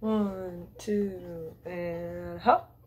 One, two, and hop.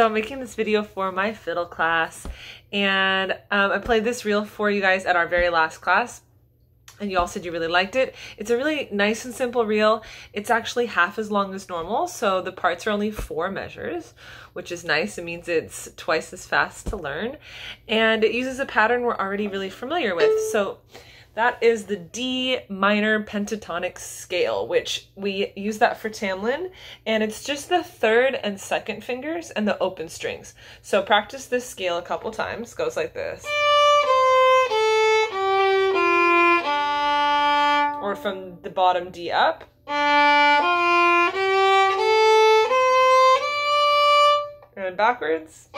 So I'm making this video for my fiddle class and um, I played this reel for you guys at our very last class and you all said you really liked it. It's a really nice and simple reel. It's actually half as long as normal, so the parts are only four measures, which is nice. It means it's twice as fast to learn. And it uses a pattern we're already really familiar with. So that is the D minor pentatonic scale, which we use that for Tamlin, and it's just the third and second fingers and the open strings. So practice this scale a couple times. Goes like this. Or from the bottom D up. And backwards.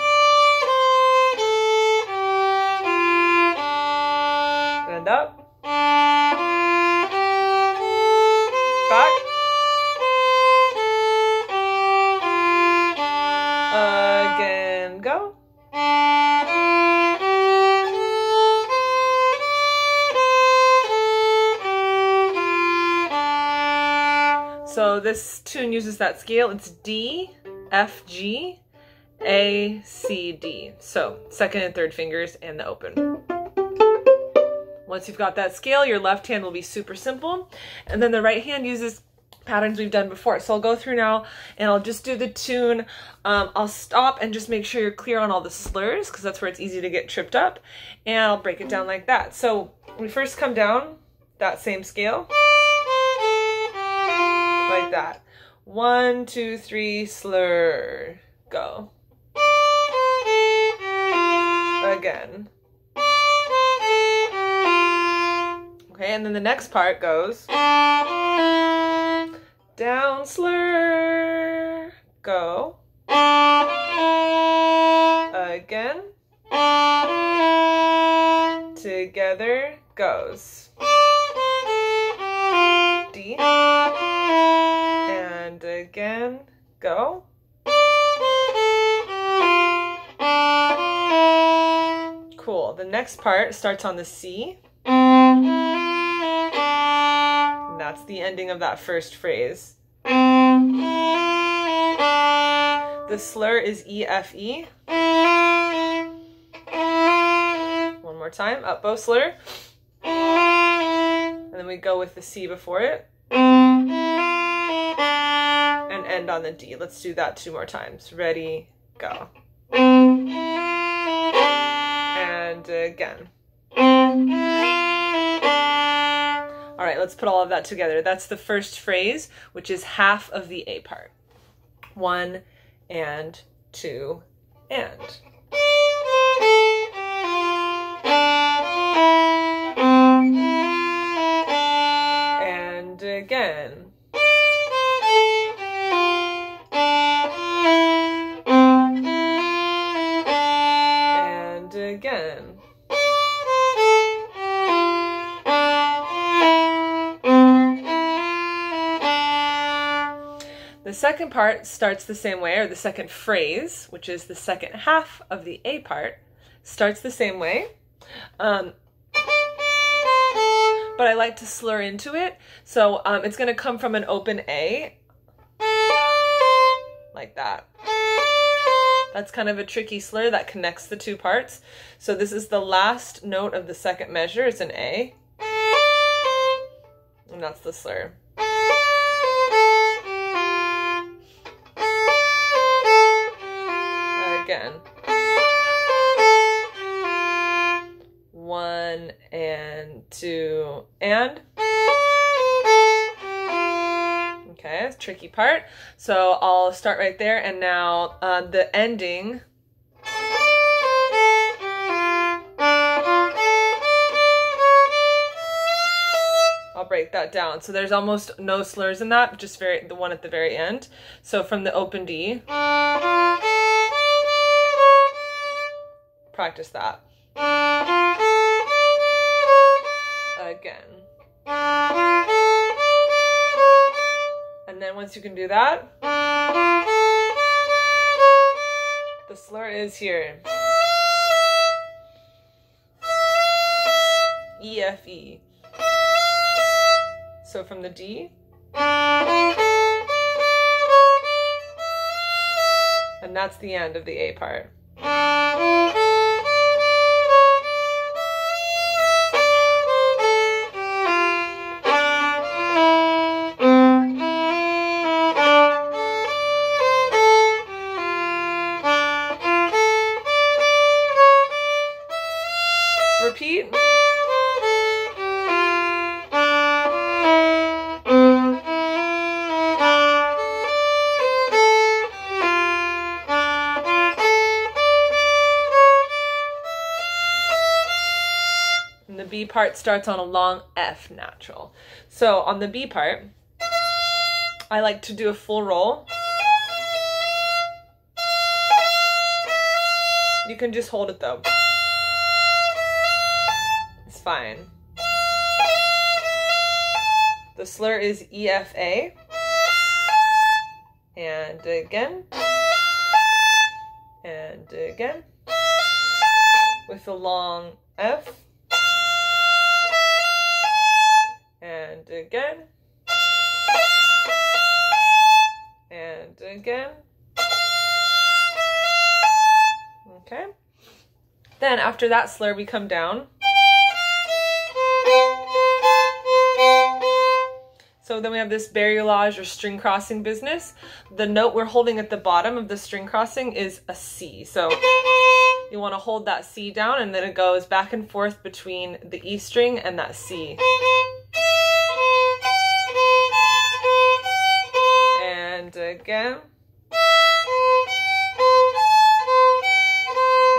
And up. So this tune uses that scale. It's D, F, G, A, C, D. So second and third fingers and the open. Once you've got that scale, your left hand will be super simple. And then the right hand uses patterns we've done before. So I'll go through now and I'll just do the tune. Um, I'll stop and just make sure you're clear on all the slurs because that's where it's easy to get tripped up. And I'll break it down like that. So we first come down that same scale that. One, two, three, slur. Go. Again. Okay, and then the next part goes down, slur. Go. Again. Together goes. Go. Cool. The next part starts on the C. And that's the ending of that first phrase. The slur is E, F, E. One more time. Up bow slur. And then we go with the C before it end on the D. Let's do that two more times. Ready, go. And again. All right, let's put all of that together. That's the first phrase, which is half of the A part. One and two and. And again. The second part starts the same way, or the second phrase, which is the second half of the A part, starts the same way. Um, but I like to slur into it. So um, it's going to come from an open A, like that. That's kind of a tricky slur that connects the two parts. So this is the last note of the second measure, it's an A. And that's the slur. Again. One and two and. Tricky part. So I'll start right there and now uh, the ending. I'll break that down. So there's almost no slurs in that, just very the one at the very end. So from the open D, practice that. Again. And then once you can do that, the slur is here. E F E. So from the D, and that's the end of the A part. Part starts on a long F natural. So on the B part, I like to do a full roll. You can just hold it though. It's fine. The slur is EFA. And again. And again. With a long F. again. And again. Okay. Then after that slur, we come down. So then we have this bariolage or string crossing business. The note we're holding at the bottom of the string crossing is a C. So you want to hold that C down and then it goes back and forth between the E string and that C. again.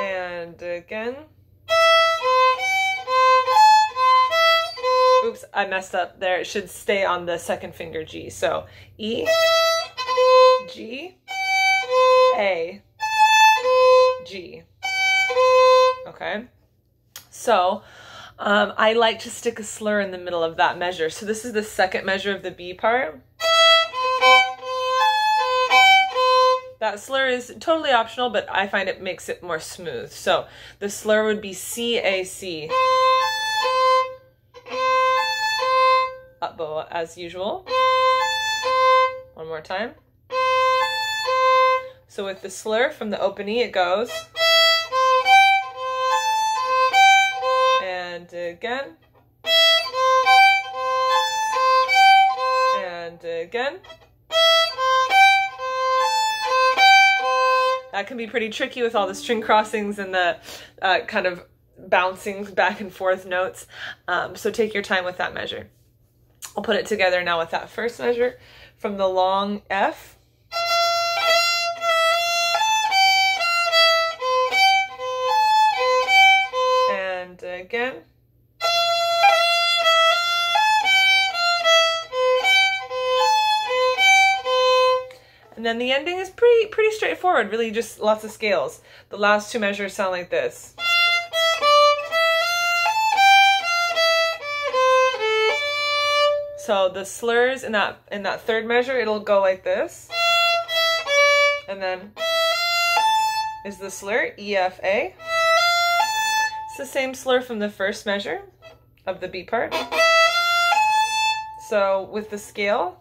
And again. Oops, I messed up there. It should stay on the second finger G. So E, G, A, G. Okay. So um, I like to stick a slur in the middle of that measure. So this is the second measure of the B part. That slur is totally optional, but I find it makes it more smooth. So the slur would be C, A, C. Uh, Up bow as usual. One more time. So with the slur from the open E, it goes. And again. And again. That can be pretty tricky with all the string crossings and the uh, kind of bouncing back and forth notes. Um, so take your time with that measure. I'll put it together now with that first measure from the long F. And again. And then the ending is pretty pretty straightforward, really just lots of scales. The last two measures sound like this. So the slurs in that in that third measure, it'll go like this. And then is the slur E F A. It's the same slur from the first measure of the B part. So with the scale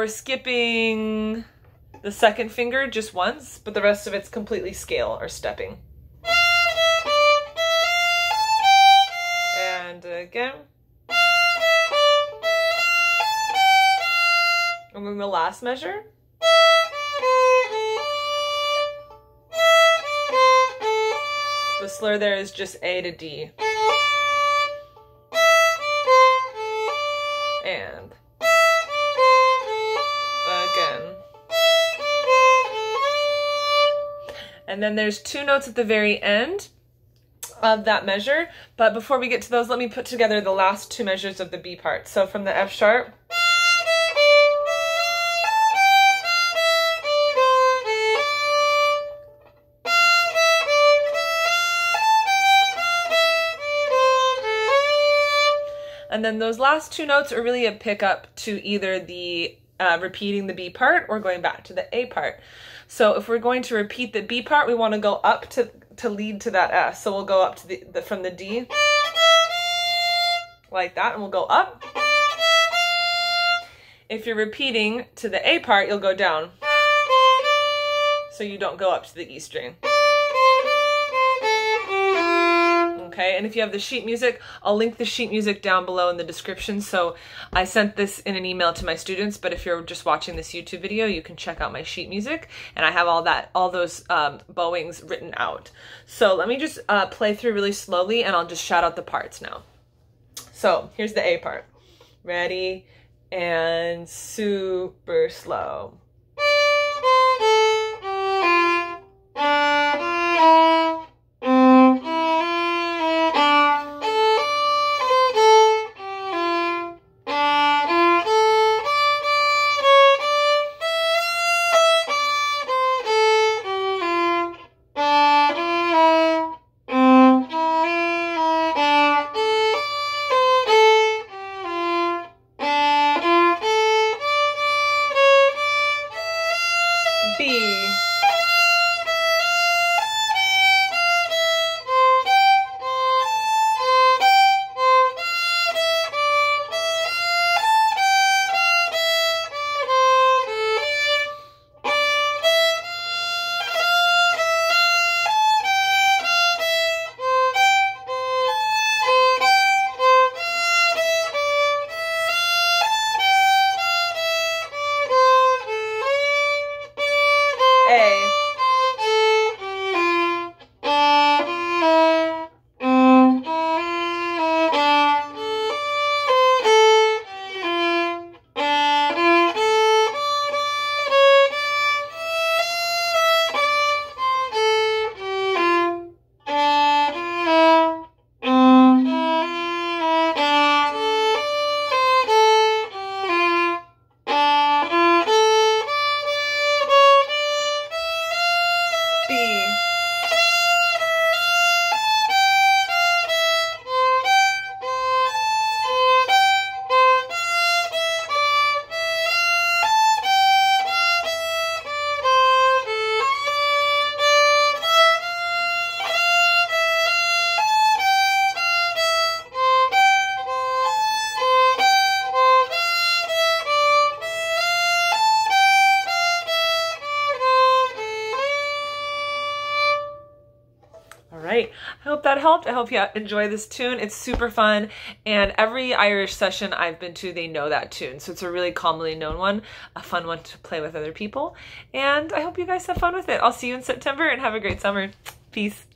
we're skipping the second finger just once, but the rest of it's completely scale or stepping. And again. And then the last measure. The slur there is just A to D. And then there's two notes at the very end of that measure. But before we get to those, let me put together the last two measures of the B part. So from the F sharp, And then those last two notes are really a pickup to either the uh, repeating the B part or going back to the A part. So if we're going to repeat the B part, we want to go up to, to lead to that S. So we'll go up to the, the from the D like that and we'll go up. If you're repeating to the A part, you'll go down. So you don't go up to the E string. Okay? And if you have the sheet music, I'll link the sheet music down below in the description. So I sent this in an email to my students, but if you're just watching this YouTube video, you can check out my sheet music, and I have all that, all those um, bowings written out. So let me just uh, play through really slowly, and I'll just shout out the parts now. So here's the A part. Ready? And super slow. hey. I hope that helped. I hope you enjoy this tune. It's super fun. And every Irish session I've been to, they know that tune. So it's a really commonly known one, a fun one to play with other people. And I hope you guys have fun with it. I'll see you in September and have a great summer. Peace.